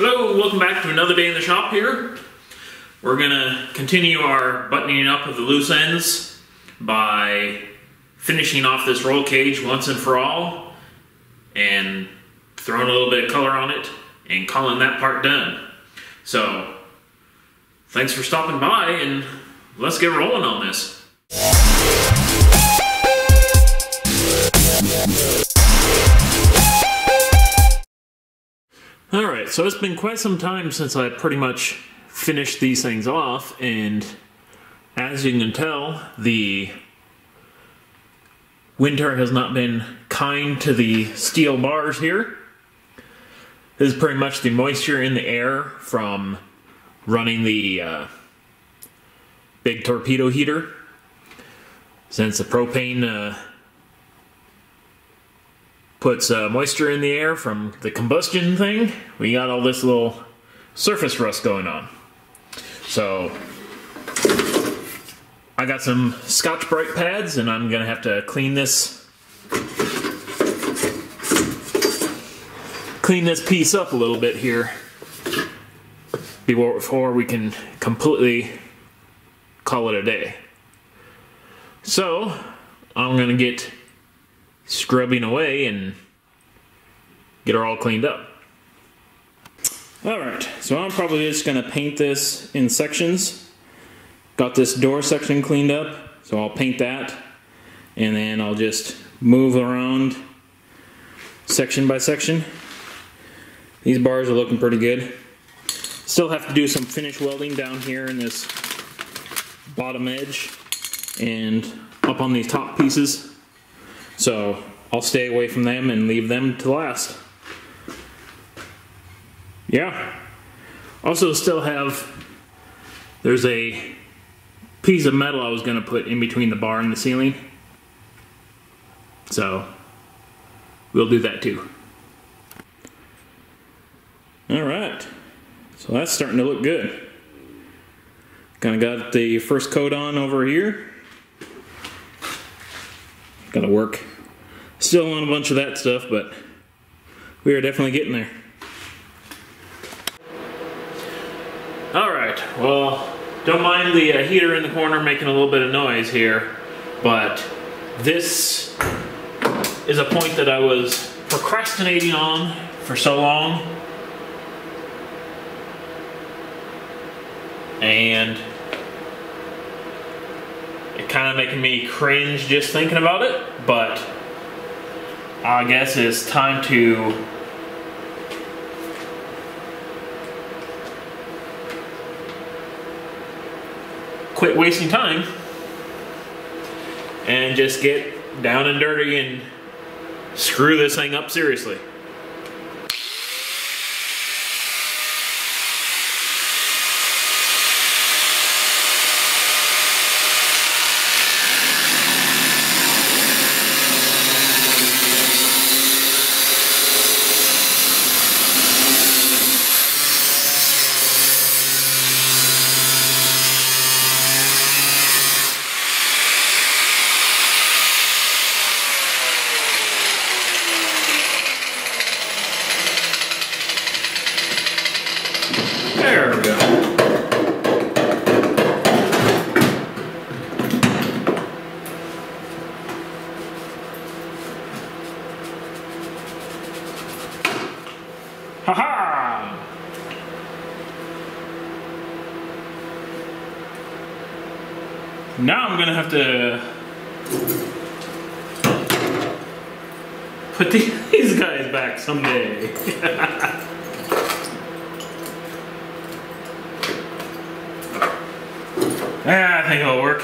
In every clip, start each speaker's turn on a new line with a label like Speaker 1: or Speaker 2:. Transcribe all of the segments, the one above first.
Speaker 1: Hello, welcome back to another day in the shop here. We're gonna continue our buttoning up of the loose ends by finishing off this roll cage once and for all and throwing a little bit of color on it and calling that part done. So, thanks for stopping by and let's get rolling on this. So it's been quite some time since I pretty much finished these things off, and as you can tell, the winter has not been kind to the steel bars here. This is pretty much the moisture in the air from running the uh, big torpedo heater. Since the propane uh, puts uh, moisture in the air from the combustion thing, we got all this little surface rust going on. So I got some Scotch Brite pads and I'm gonna have to clean this clean this piece up a little bit here before we can completely call it a day. So I'm gonna get scrubbing away and get her all cleaned up. Alright, so I'm probably just to paint this in sections. Got this door section cleaned up, so I'll paint that. And then I'll just move around section by section. These bars are looking pretty good. Still have to do some finish welding down here in this bottom edge and up on these top pieces. So I'll stay away from them and leave them to last. Yeah. Also still have, there's a piece of metal I was to put in between the bar and the ceiling. So we'll do that too. All right. So that's starting to look good. Kind of got the first coat on over here. Got to work. Still on a bunch of that stuff, but we are definitely getting there. All right, well, don't mind the uh, heater in the corner making a little bit of noise here, but this is a point that I was procrastinating on for so long. And it kind of making me cringe just thinking about it, but I guess it's time to quit wasting time and just get down and dirty and screw this thing up seriously. There we go. Ha ha! Now I'm gonna have to put these guys back someday. Ah, I think it'll work.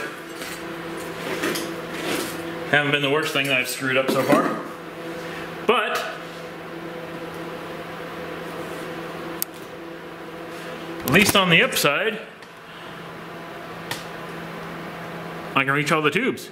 Speaker 1: Haven't been the worst thing that I've screwed up so far. But, at least on the upside, I can reach all the tubes.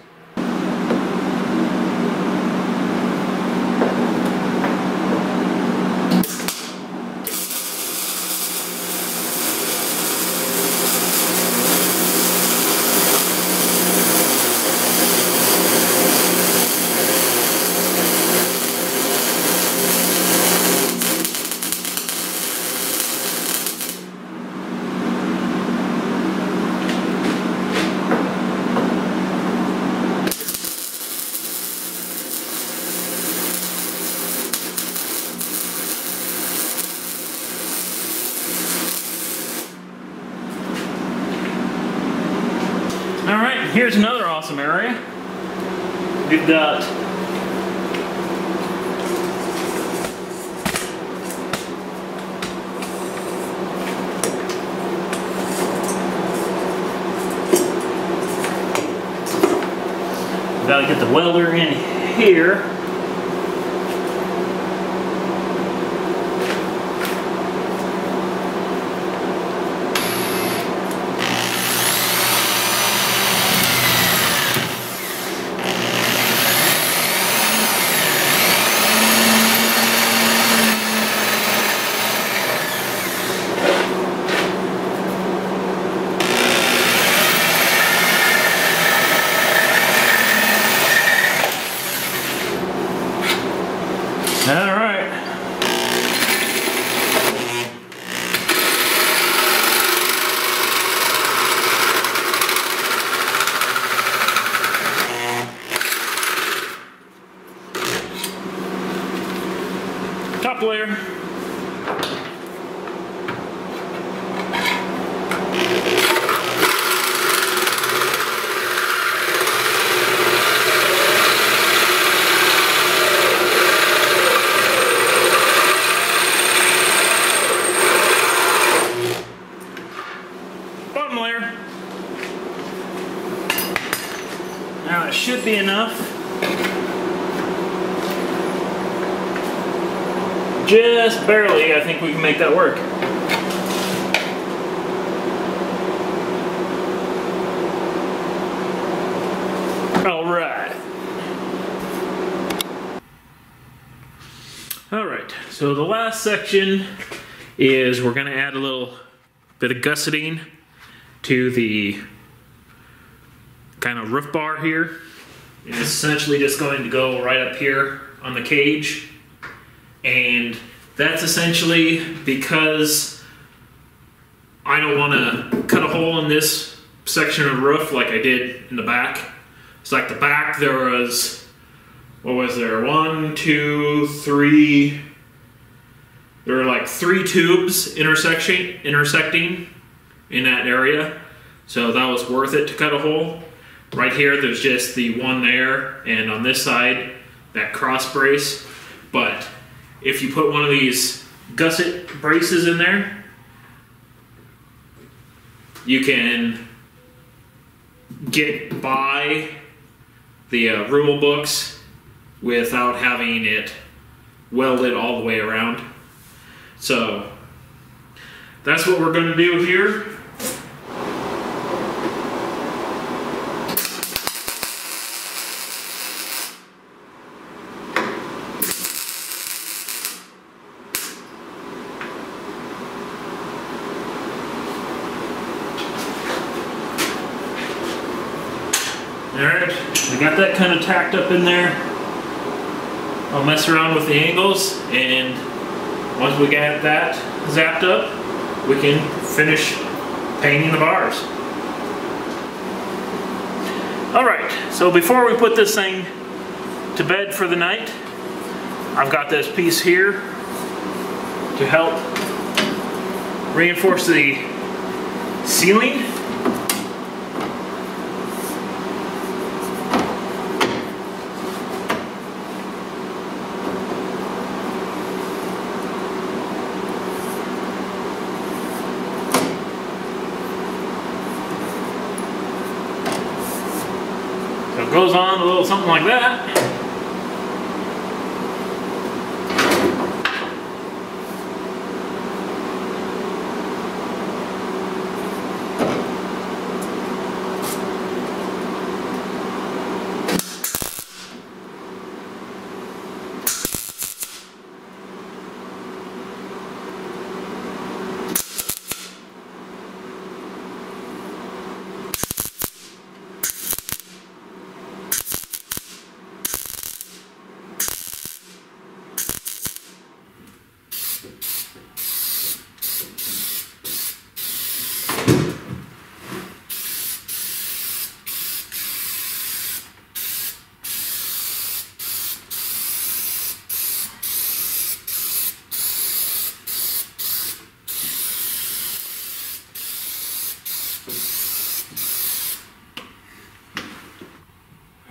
Speaker 1: Area. We've got Gotta get the welder in here. All right. Top layer. Bottom layer. Now it should be enough. Barely, I think we can make that work. All right. All right, so the last section is we're gonna add a little bit of gusseting to the kind of roof bar here. It's essentially just going to go right up here on the cage. And that's essentially because I don't want to cut a hole in this section of roof like I did in the back. It's like the back there was, what was there? One, two, three. There were like three tubes intersection intersecting in that area. So that was worth it to cut a hole. Right here, there's just the one there, and on this side, that cross brace. But if you put one of these gusset braces in there, you can get by the uh, rule books without having it welded all the way around. So that's what we're going to do here. I got that kind of tacked up in there. I'll mess around with the angles and once we get that zapped up, we can finish painting the bars. Alright, so before we put this thing to bed for the night, I've got this piece here to help reinforce the ceiling goes on a little something like that.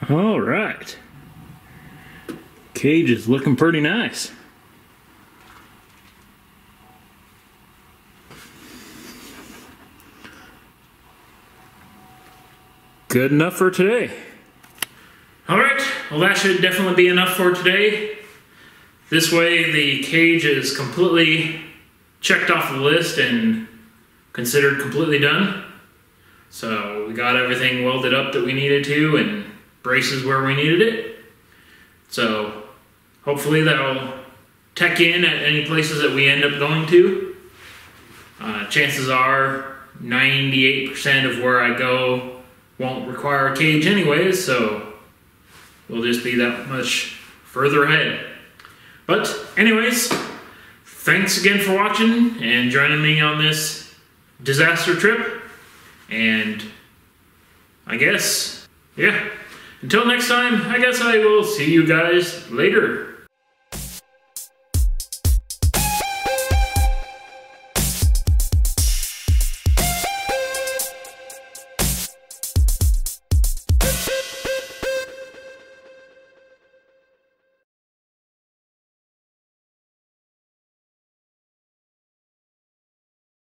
Speaker 1: All right. Cage is looking pretty nice. Good enough for today. All right, well that should definitely be enough for today. This way the cage is completely checked off the list and considered completely done. So we got everything welded up that we needed to and braces where we needed it. So hopefully that'll tech in at any places that we end up going to. Uh, chances are 98% of where I go won't require a cage anyways, so we'll just be that much further ahead. But anyways, thanks again for watching and joining me on this disaster trip. And I guess, yeah, until next time, I guess I will see you guys later.